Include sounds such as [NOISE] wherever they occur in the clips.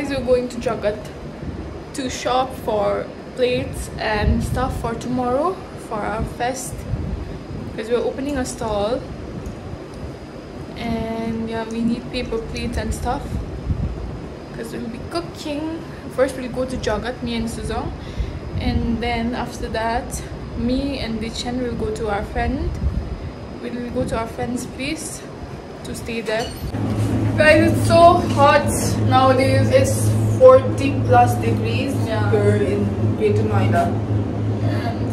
we're going to Jagat to shop for plates and stuff for tomorrow for our fest. Because we're opening a stall. And yeah we need paper plates and stuff. Because we'll be cooking. First we'll go to Jagat me and Suzong. And then after that me and Dichen will go to our friend. We'll go to our friend's place to stay there. Guys it's so hot nowadays it's 40 plus degrees Yeah. here in Greater Noida. And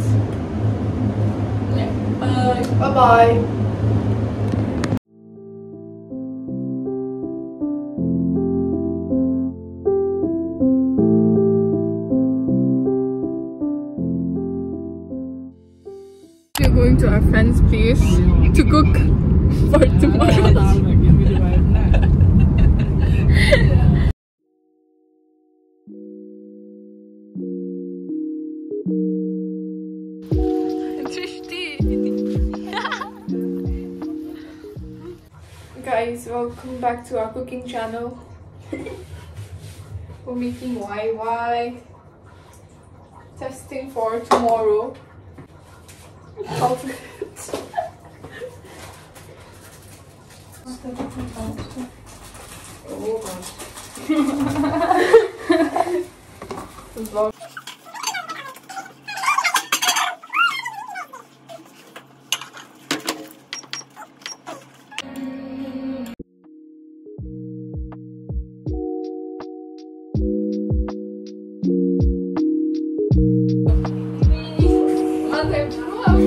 yeah bye. Bye bye We're going to our friend's place to cook Guys, welcome back to our cooking channel. [LAUGHS] We're making YY. Testing for tomorrow. Outfit. [LAUGHS] [LAUGHS]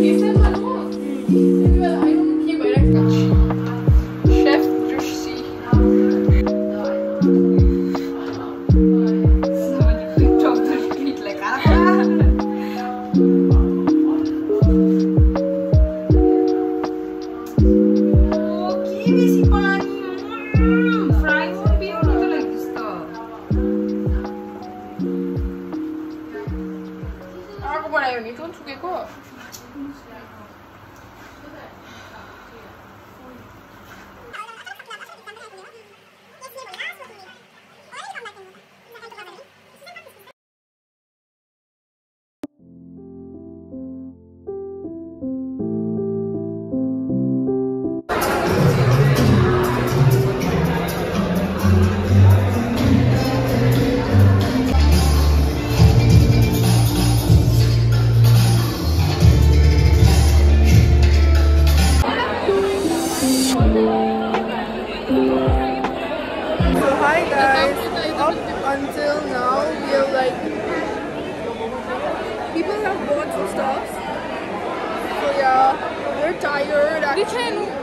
Vlog. Chef 不，until now we have like people have bought some stuff. So yeah, we're tired. Actually.